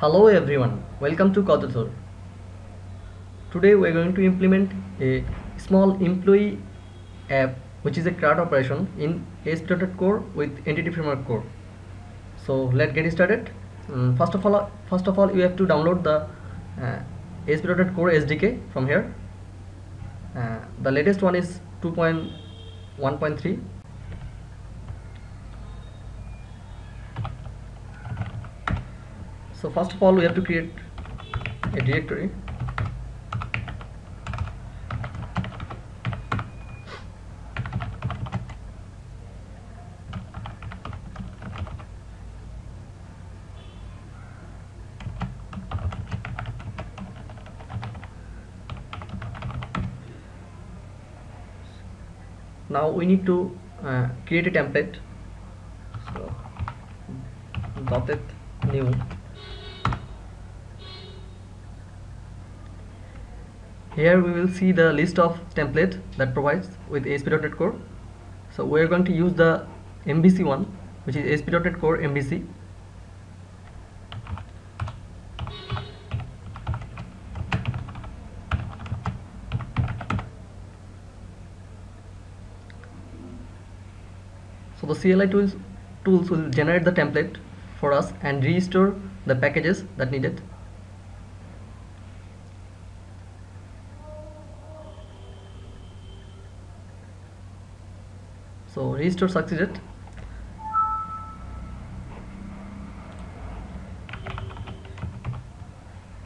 Hello everyone, welcome to Kodauthor. Today we are going to implement a small employee app which is a CRUD operation in ASP.NET Core with Entity Framework Core. So let's get started. Um, first of all, first of all, you have to download the uh, ASP.NET Core SDK from here. Uh, the latest one is 2.1.3 so first of all we have to create a directory. Now we need to uh, create a template. So dotnet new here we will see the list of template that provides with ASP.NET Core. So we are going to use the MVC one which is ASP.NET Core MVC so the CLI tools tools will generate the template for us and restore the packages that needed so restore succeeded.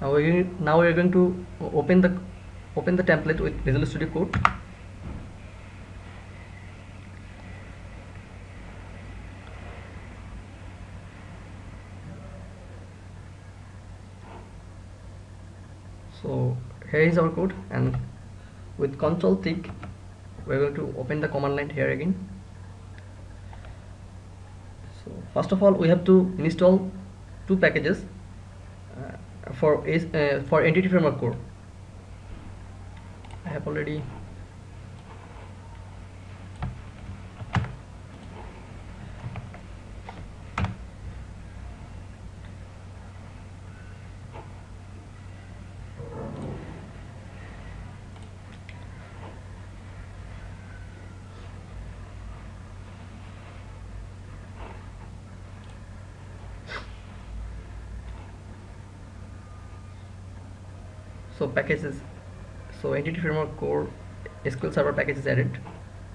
Now we're now we're going to open the open the template with Visual Studio Code. So here is our code and with control tick we're going to open the command line here again so first of all we have to install two packages uh, for uh, for entity framework core. I have already so packages. So entity framework core SQL server package is added.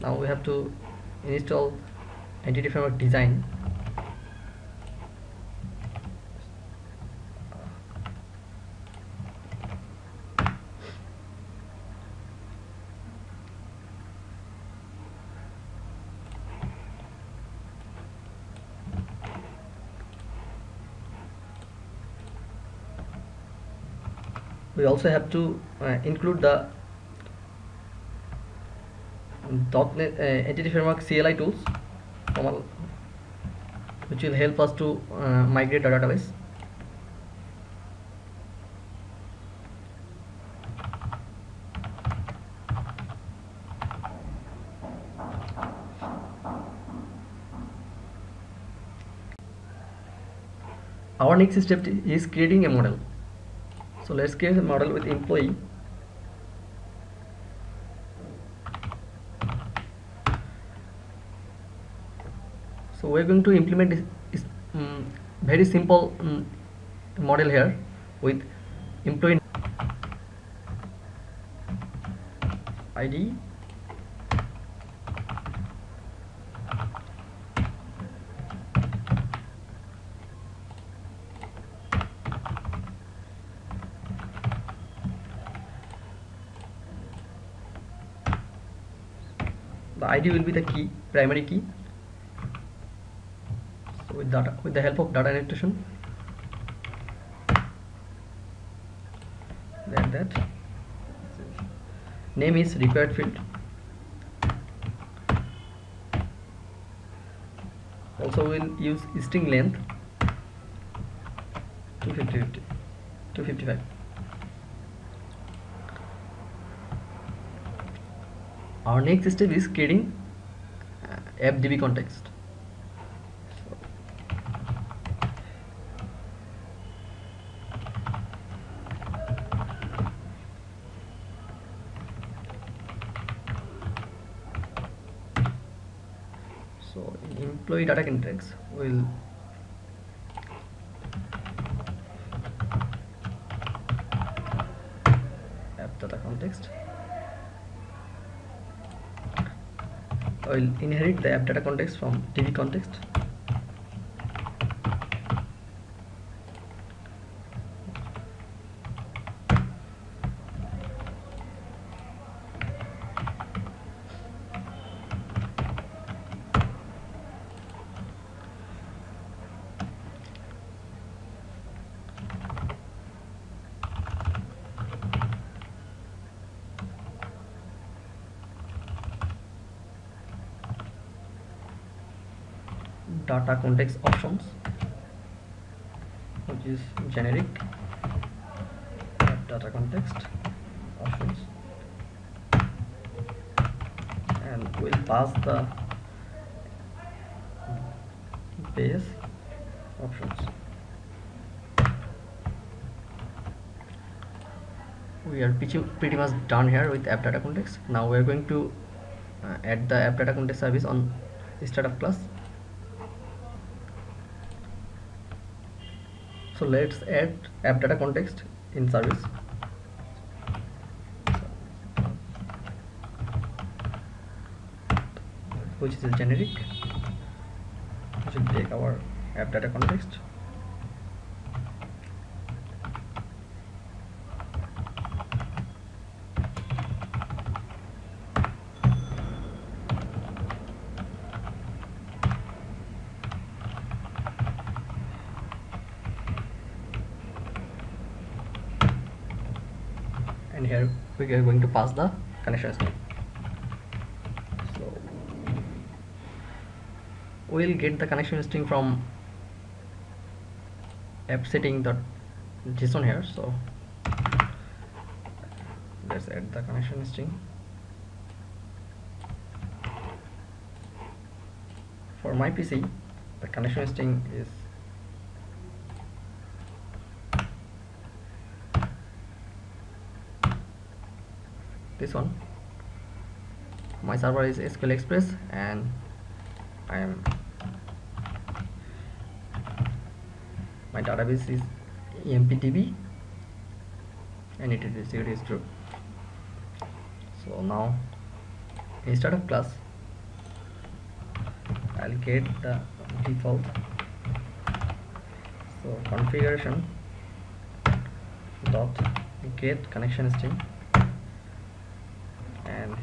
Now we have to install entity framework design we also have to uh, include the .NET uh, Entity Framework CLI tools which will help us to uh, migrate the database. Our next step is creating a model so let's create a model with employee. So we're going to implement this um, very simple um, model here with employee id the id will be the key primary key. So with data with the help of data annotation then that. Name is required field. Also we'll use string length 250 255 our next step is creating uh, FDB context. So employee data context will app data context. I will inherit the app data context from DB context data context options which is generic data context options. And we'll pass the base options. We are pretty, much done here with app data context. Now we are going to uh, add the app data context service on startup class so let's add app data context in service. Which is generic. Which will take our app data context and here we are going to pass the connection string so we'll get the connection string from app setting dot json here so let's add the connection string. For my pc the connection string is this one. My server is SQL Express and I am my database is EMPDB and it is it is true. So now in startup class. I'll get the default. So configuration dot get connection string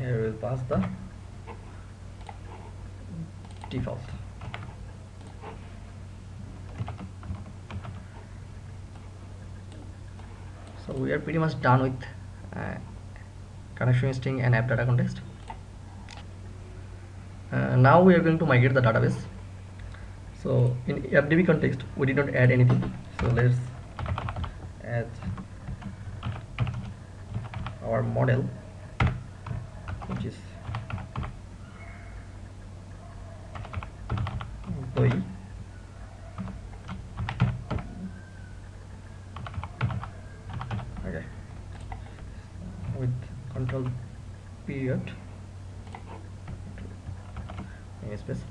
here we'll pass the default. So we are pretty much done with uh, connection string and app data context uh, now we are going to migrate the database. So in FDB context we did not add anything. So let's add our model which is okay. With control period. Space?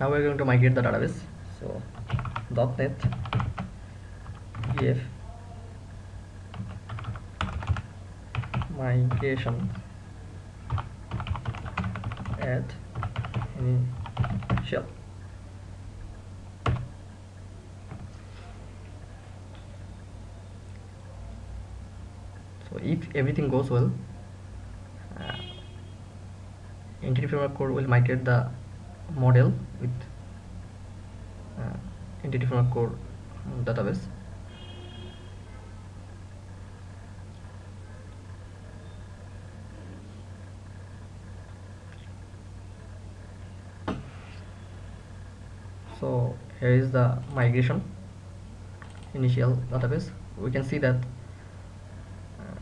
Now we're going to migrate the database. So .net ef migration add initial so if everything goes well uh, entity framework core will migrate the model with uh, entity framework core database so here is the migration initial database. We can see that uh,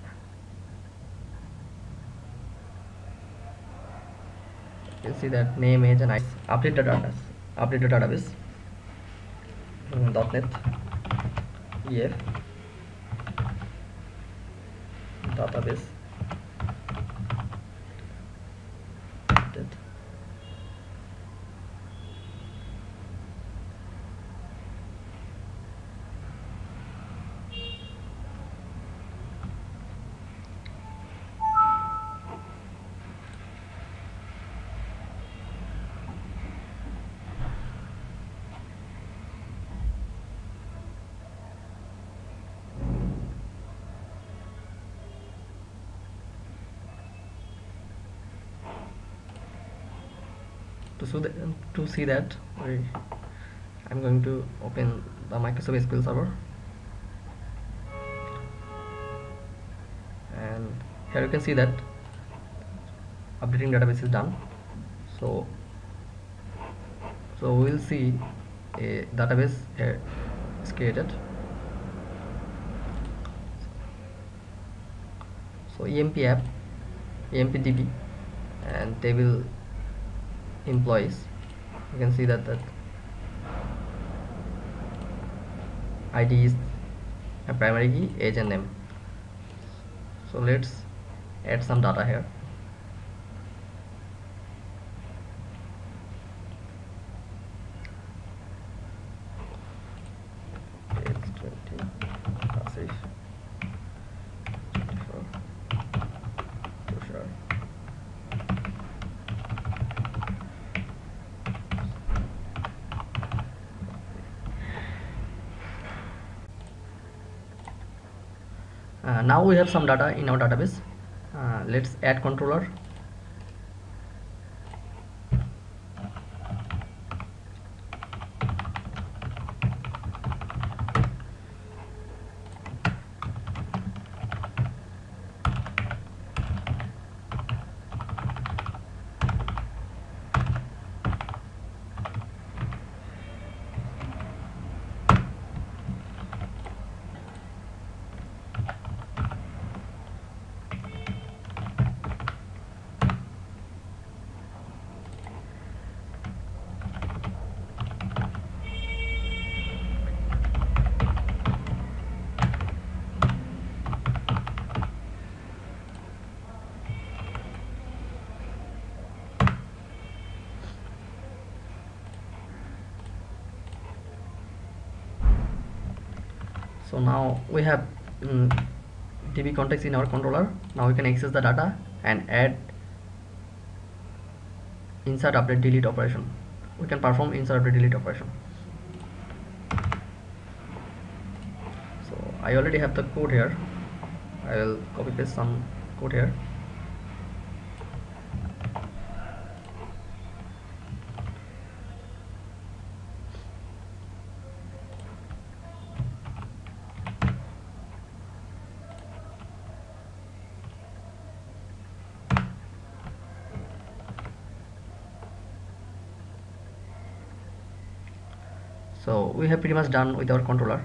you see that name age and I update the data update the database. Mm, .net ef database update to see that, to see that I, I'm going to open the Microsoft SQL Server. And here you can see that updating database is done. So so we'll see a database here is created. So emp app empdb and table employees. You can see that that id is a primary key age and name. So let's add some data here now we have some data in our database. Uh, let's add controller so now we have um, db context in our controller. Now we can access the data and add insert update delete operation. We can perform insert update delete operation. So i already have the code here. I will copy paste some code here so we have pretty much done with our controller.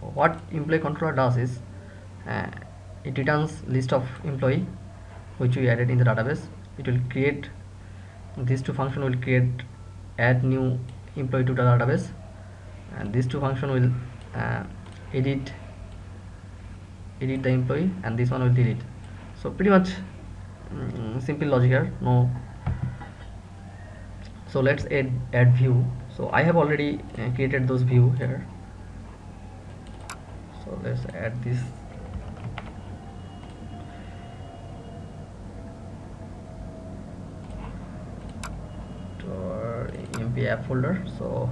What employee controller does is uh, it returns list of employee which we added in the database. It will create these two function will create add new employee to the database. And these two function will uh, edit edit the employee and this one will delete. So pretty much mm, simple logic here. No. So let's add add view so I have already uh, created those view here. So let's add this. To our emp app folder. So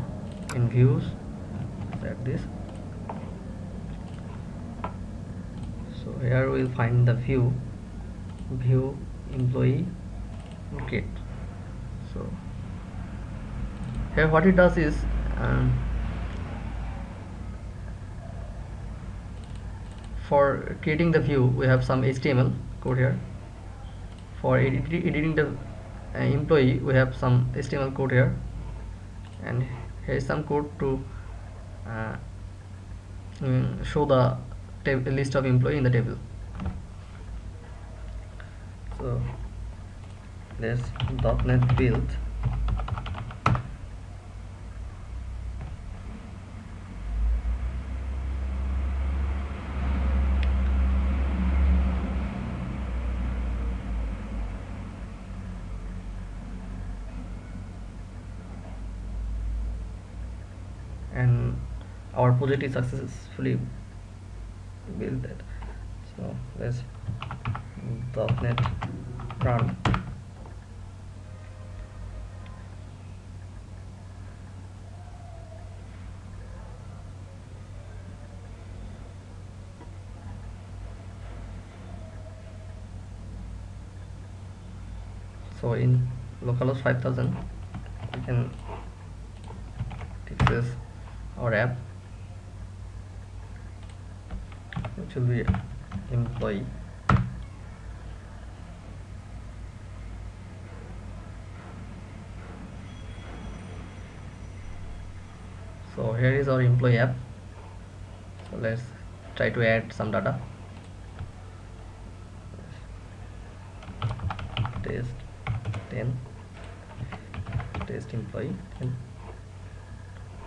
in views set this. So here we'll find the view view employee get so here what it does is um, for creating the view we have some HTML code here. For edit editing the uh, employee we have some HTML code here. And here is some code to uh, mm, show the list of employee in the table. So there's .NET build and our successfully built that so let's .NET run. So in localhost 5000 we can access our app be employee so here is our employee app. So let's try to add some data. Test 10 test employee 10.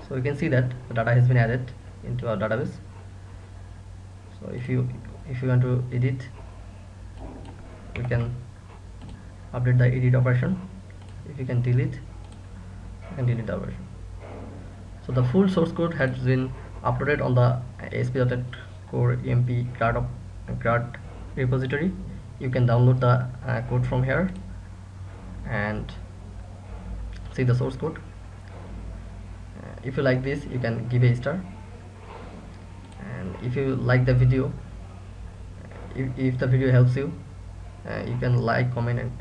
so you can see that the data has been added into our database if you if you want to edit you can update the edit operation. If you can delete you can delete the operation. So the full source code has been uploaded on the ASP.NET Core EMP CRUD, of, CRUD repository. You can download the uh, code from here and see the source code. Uh, if you like this you can give a star if you like the video if, if the video helps you uh, you can like comment and